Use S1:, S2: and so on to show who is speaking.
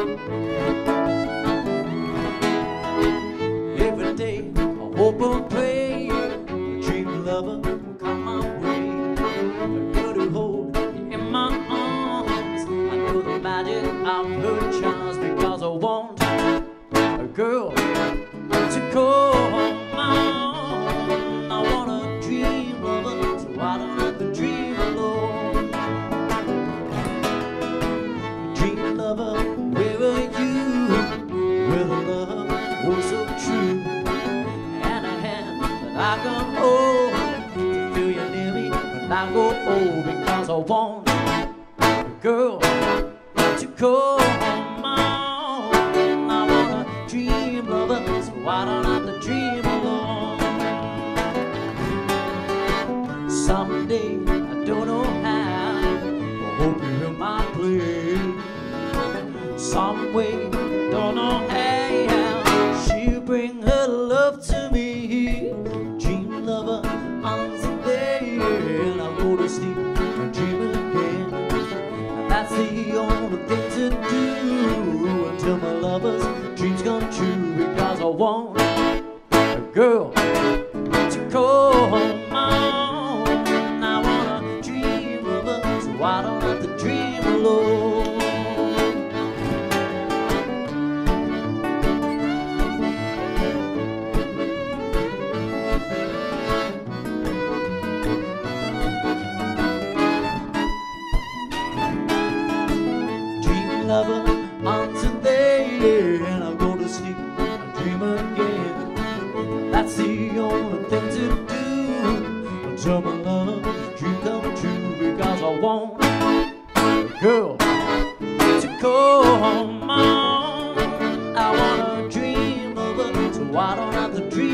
S1: Every day I hope and pray a dream lover will come my way. A girl to hold in my arms. I know the magic of her charms because I want a girl to call. With a love oh so true, and a hand that I can hold to feel you near me when I go old because I want a girl to call my own. I want a dream lover, so I don't have to dream alone. Someday, I don't know how, I hope you hear my plea. Some way, don't know how, love to me. Dream lover, on the and I'll go to sleep and dream again. That's the only thing to do until my lover's dreams come true. Because I want a girl to call lover on today and I'll go to sleep and dream again. That's the only thing to do until my love's dream come true because I want a girl to my own. I want a dream lover so I don't have to dream